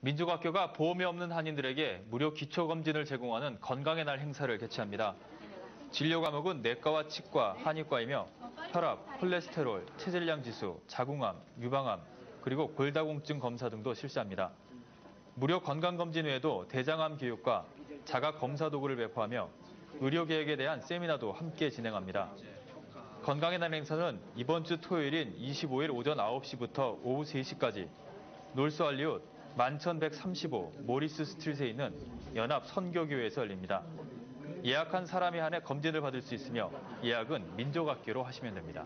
민주학교가 보험이 없는 한인들에게 무료 기초검진을 제공하는 건강의 날 행사를 개최합니다. 진료 과목은 내과와 치과, 한의과이며 혈압, 콜레스테롤, 체질량 지수, 자궁암, 유방암, 그리고 골다공증 검사 등도 실시합니다. 무료 건강검진 외에도 대장암 교육과 자가 검사 도구를 배포하며 의료계획에 대한 세미나도 함께 진행합니다. 건강의 날 행사는 이번 주 토요일인 25일 오전 9시부터 오후 3시까지 놀수 알리웃 11135 모리스 스트리트에 있는 연합 선교교회에서 열립니다. 예약한 사람이 한해 검진을 받을 수 있으며 예약은 민족학교로 하시면 됩니다.